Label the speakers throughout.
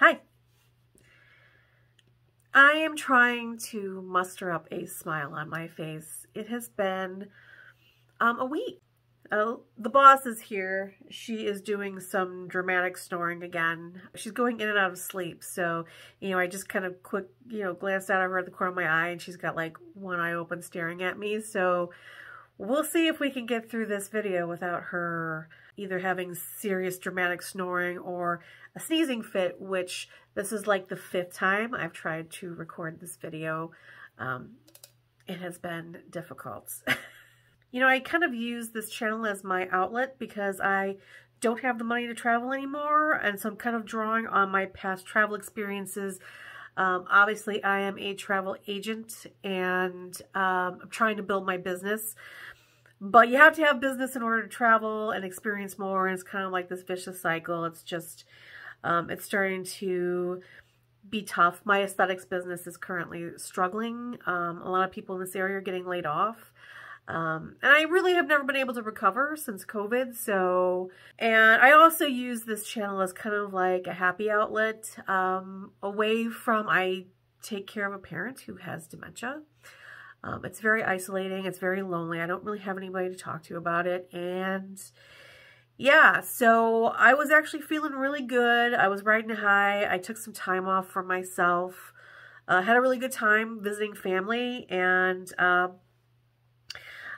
Speaker 1: Hi. I am trying to muster up a smile on my face. It has been um, a week. Uh, the boss is here. She is doing some dramatic snoring again. She's going in and out of sleep. So, you know, I just kind of quick, you know, glanced out of her at the corner of my eye and she's got like one eye open staring at me. So we'll see if we can get through this video without her either having serious dramatic snoring or a sneezing fit, which this is like the fifth time I've tried to record this video. Um, it has been difficult. you know, I kind of use this channel as my outlet because I don't have the money to travel anymore. And so I'm kind of drawing on my past travel experiences. Um, obviously, I am a travel agent and um, I'm trying to build my business. But you have to have business in order to travel and experience more. And it's kind of like this vicious cycle. It's just, um, it's starting to be tough. My aesthetics business is currently struggling. Um, a lot of people in this area are getting laid off. Um, and I really have never been able to recover since COVID. So, and I also use this channel as kind of like a happy outlet um, away from, I take care of a parent who has dementia. Um, it's very isolating. It's very lonely. I don't really have anybody to talk to about it. And yeah, so I was actually feeling really good. I was riding high. I took some time off for myself. Uh, had a really good time visiting family. And, uh,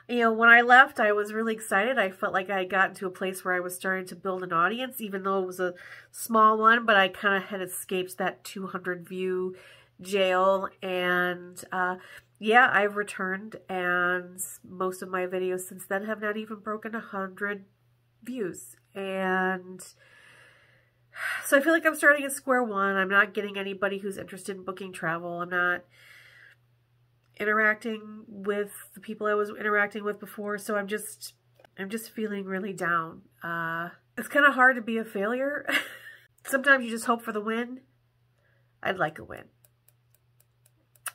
Speaker 1: you know, when I left, I was really excited. I felt like I had gotten to a place where I was starting to build an audience, even though it was a small one. But I kind of had escaped that 200 view jail. And, uh, yeah, I've returned. And most of my videos since then have not even broken 100 views. And so I feel like I'm starting at square one. I'm not getting anybody who's interested in booking travel. I'm not interacting with the people I was interacting with before. So I'm just, I'm just feeling really down. Uh, it's kind of hard to be a failure. Sometimes you just hope for the win. I'd like a win.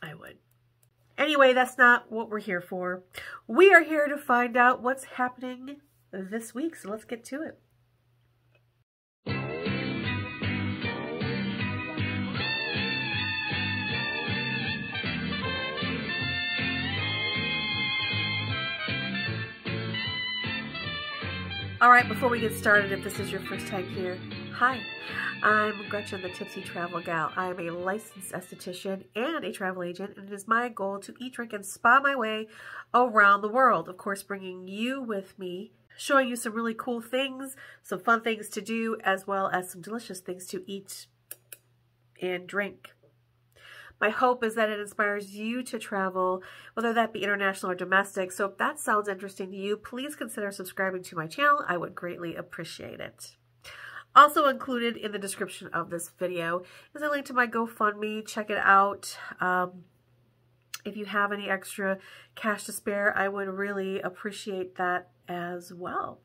Speaker 1: I would. Anyway, that's not what we're here for. We are here to find out what's happening this week. So let's get to it. All right, before we get started, if this is your first time here, hi, I'm Gretchen, the Tipsy Travel Gal. I am a licensed esthetician and a travel agent, and it is my goal to eat, drink, and spa my way around the world. Of course, bringing you with me showing you some really cool things, some fun things to do, as well as some delicious things to eat and drink. My hope is that it inspires you to travel, whether that be international or domestic. So if that sounds interesting to you, please consider subscribing to my channel. I would greatly appreciate it. Also included in the description of this video is a link to my GoFundMe. Check it out. Um, if you have any extra cash to spare, I would really appreciate that as well.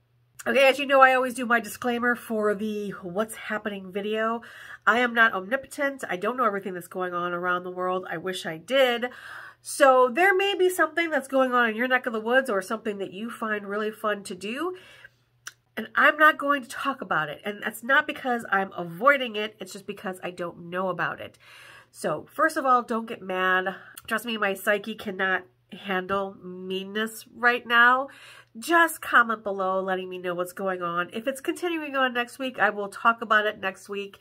Speaker 1: Okay, as you know, I always do my disclaimer for the what's happening video. I am not omnipotent. I don't know everything that's going on around the world. I wish I did. So there may be something that's going on in your neck of the woods or something that you find really fun to do. And I'm not going to talk about it. And that's not because I'm avoiding it. It's just because I don't know about it. So first of all, don't get mad. Trust me, my psyche cannot handle meanness right now. Just comment below letting me know what's going on. If it's continuing on next week, I will talk about it next week.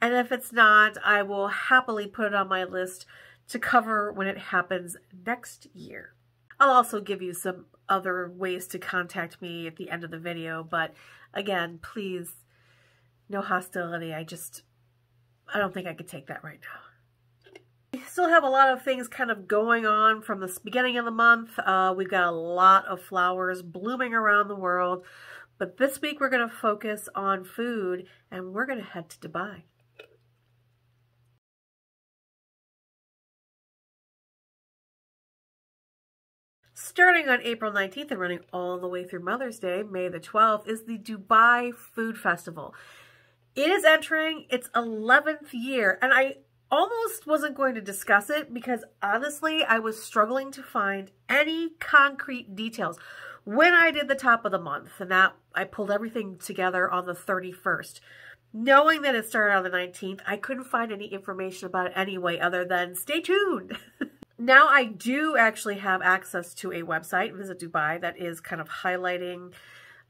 Speaker 1: And if it's not, I will happily put it on my list to cover when it happens next year. I'll also give you some other ways to contact me at the end of the video. But again, please, no hostility. I just, I don't think I could take that right now. We still have a lot of things kind of going on from the beginning of the month. Uh, we've got a lot of flowers blooming around the world. But this week we're going to focus on food and we're going to head to Dubai. Starting on April 19th and running all the way through Mother's Day, May the 12th, is the Dubai Food Festival. It is entering its 11th year, and I almost wasn't going to discuss it because honestly, I was struggling to find any concrete details. When I did the top of the month, and that I pulled everything together on the 31st, Knowing that it started on the 19th, I couldn't find any information about it anyway other than stay tuned. now I do actually have access to a website, Visit Dubai, that is kind of highlighting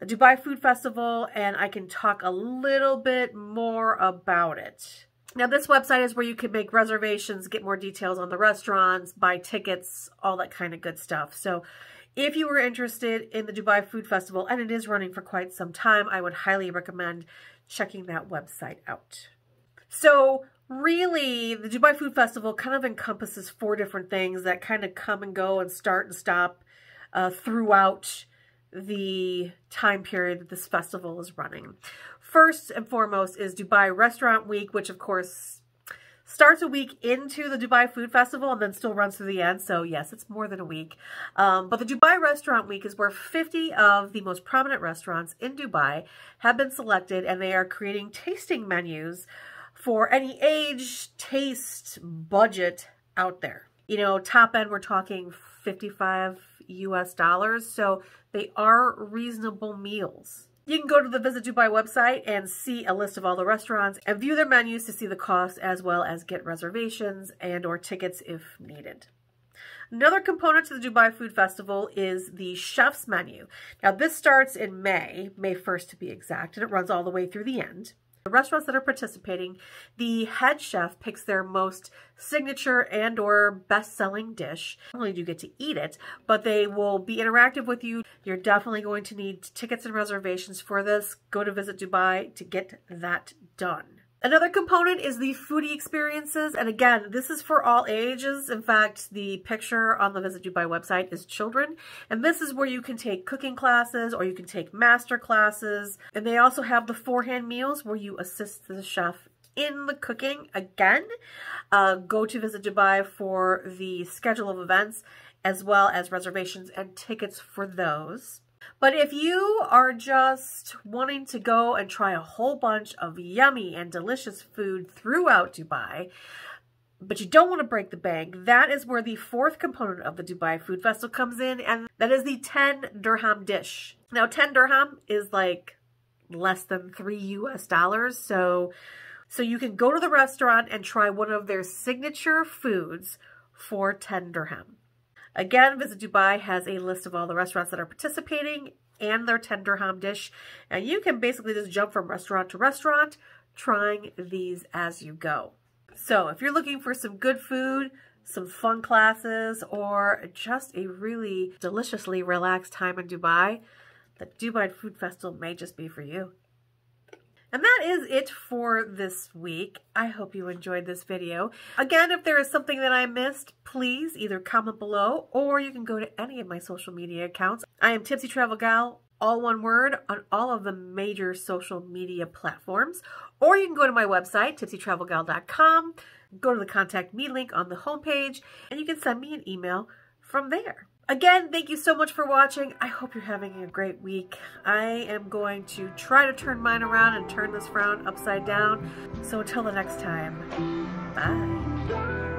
Speaker 1: the Dubai Food Festival and I can talk a little bit more about it. Now this website is where you can make reservations, get more details on the restaurants, buy tickets, all that kind of good stuff. So if you were interested in the Dubai Food Festival, and it is running for quite some time, I would highly recommend checking that website out. So really, the Dubai Food Festival kind of encompasses four different things that kind of come and go and start and stop uh, throughout the time period that this festival is running. First and foremost is Dubai Restaurant Week, which of course starts a week into the Dubai Food Festival and then still runs through the end. So yes, it's more than a week. Um, but the Dubai Restaurant Week is where 50 of the most prominent restaurants in Dubai have been selected and they are creating tasting menus for any age, taste, budget out there. You know, top end, we're talking 55 US dollars. So they are reasonable meals. You can go to the Visit Dubai website and see a list of all the restaurants and view their menus to see the cost as well as get reservations and or tickets if needed. Another component to the Dubai Food Festival is the chef's menu. Now this starts in May, May 1st to be exact, and it runs all the way through the end. The restaurants that are participating, the head chef picks their most signature and or best-selling dish. Not only do you get to eat it, but they will be interactive with you. You're definitely going to need tickets and reservations for this. Go to Visit Dubai to get that done. Another component is the foodie experiences. And again, this is for all ages. In fact, the picture on the Visit Dubai website is children. And this is where you can take cooking classes or you can take master classes. And they also have the forehand meals where you assist the chef in the cooking. Again, uh, go to Visit Dubai for the schedule of events as well as reservations and tickets for those. But if you are just wanting to go and try a whole bunch of yummy and delicious food throughout Dubai, but you don't want to break the bank, that is where the fourth component of the Dubai Food Festival comes in, and that is the 10 dirham dish. Now, 10 dirham is like less than three US dollars, so, so you can go to the restaurant and try one of their signature foods for 10 dirham. Again, Visit Dubai has a list of all the restaurants that are participating and their 10 dirham dish. And you can basically just jump from restaurant to restaurant, trying these as you go. So if you're looking for some good food, some fun classes, or just a really deliciously relaxed time in Dubai, the Dubai Food Festival may just be for you. And that is it for this week. I hope you enjoyed this video. Again, if there is something that I missed, please either comment below or you can go to any of my social media accounts. I am Tipsy Travel Gal, all one word, on all of the major social media platforms. Or you can go to my website, tipsytravelgal.com, go to the contact me link on the homepage, and you can send me an email from there. Again, thank you so much for watching. I hope you're having a great week. I am going to try to turn mine around and turn this frown upside down. So until the next time, bye.